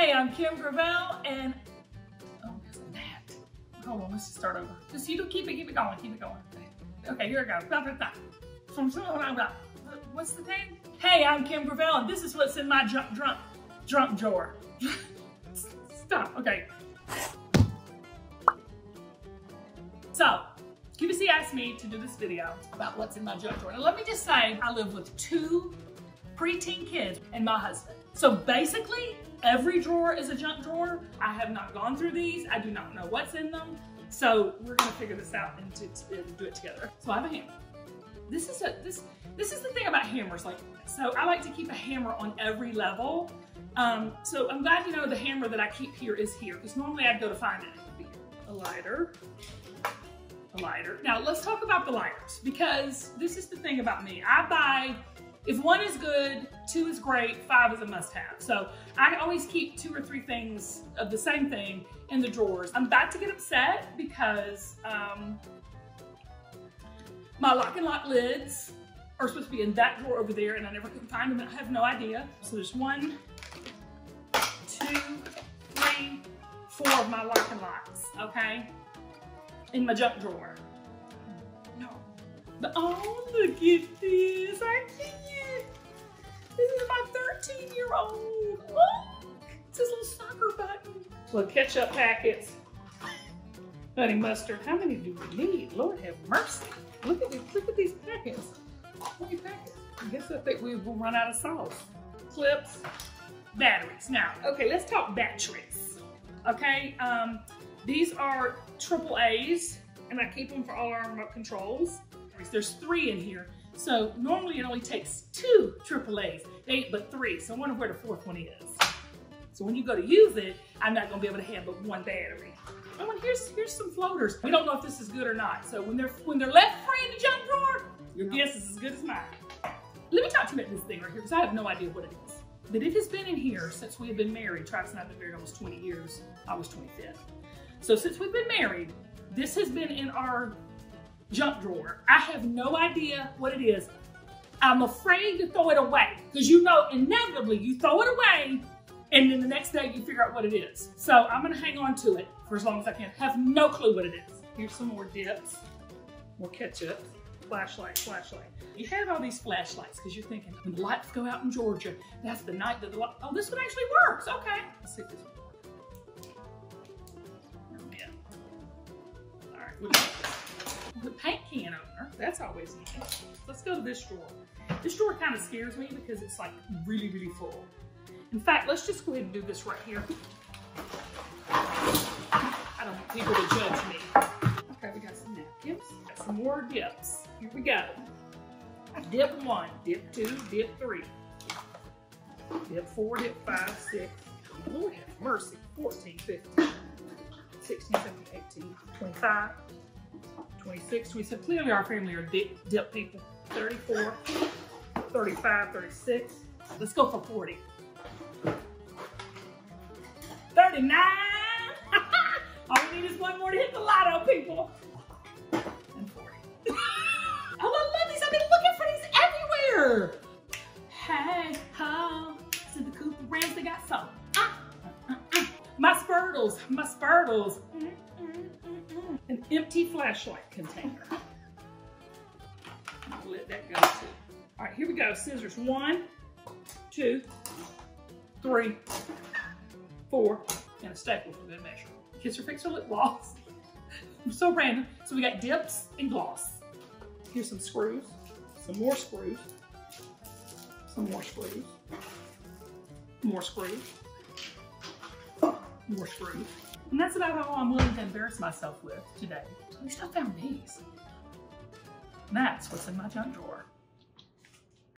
Hey, I'm Kim Gravel, and oh, there's a. Hold on, let's just start over. Just you keep it, keep it going, keep it going. Okay, here we go. What's the thing? Hey, I'm Kim Gravel, and this is what's in my drunk, drunk, drunk drawer. Stop. Okay. So, QVC asked me to do this video about what's in my junk drawer. Now, let me just say, I live with two preteen kids and my husband. So basically, every drawer is a junk drawer. I have not gone through these. I do not know what's in them. So we're gonna figure this out and, and do it together. So I have a hammer. This is a this this is the thing about hammers. Like, so I like to keep a hammer on every level. Um, so I'm glad to know the hammer that I keep here is here because normally I'd go to find it. A lighter, a lighter. Now let's talk about the lighters because this is the thing about me. I buy if one is good, two is great, five is a must have. So I always keep two or three things of the same thing in the drawers. I'm about to get upset because um, my lock and lock lids are supposed to be in that drawer over there and I never could find them and I have no idea. So there's one, two, three, four of my lock and locks, okay? In my junk drawer. No. But oh, look at this. I can't this is my 13 year old. Look, it's his little soccer button. Little ketchup packets. Honey mustard. How many do we need? Lord have mercy. Look at these, look at these packets. 20 packets. I guess I think we will run out of sauce. Clips, batteries. Now, okay, let's talk batteries. Okay, um, these are triple A's, and I keep them for all our remote controls. There's three in here. So normally it only takes two AAAs, eight but three. So I wonder where the fourth one is. So when you go to use it, I'm not gonna be able to have but one battery. Oh, and here's here's some floaters. We don't know if this is good or not. So when they're when they're left free in the junk drawer, your guess is as good as mine. Let me talk to you about this thing right here because I have no idea what it is. But it has been in here since we have been married. Travis and I have been married almost 20 years. I was 25. So since we've been married, this has been in our junk drawer. I have no idea what it is. I'm afraid to throw it away because you know inevitably you throw it away and then the next day you figure out what it is. So I'm gonna hang on to it for as long as I can. Have no clue what it is. Here's some more dips, more ketchup, flashlight, flashlight. You have all these flashlights because you're thinking when the lights go out in Georgia, that's the night that the light, oh, this one actually works, okay. Let's see if this one works. Yeah. All right, the paint can opener. That's always nice. Let's go to this drawer. This drawer kind of scares me because it's like really, really full. In fact, let's just go ahead and do this right here. I don't want people to judge me. Okay, we got some napkins. Got some more dips. Here we go. Dip one, dip two, dip three. Dip four, dip five, six. Lord have mercy. 14, 15, 16, 17, 18, 25, 26, 27. Clearly our family are dip, dip people. 34, 35, 36. Let's go for 40. 39. All we need is one more to hit the lotto, people. And 40. oh, I love these. I've been looking for these everywhere. Hey, ho. To the Cooper Brands, they got some. Ah, uh, uh. My Spurtles, my Spurtles. Empty flashlight container. I'll let that go too. All right, here we go. Scissors. One, two, three, four, and a staple for good measure. Kisser Fixer lip gloss. so random. So we got dips and gloss. Here's some screws, some more screws, some more screws, more screws, more screws. And that's about all I'm willing to embarrass myself with today. At least I found these. And that's what's in my junk drawer.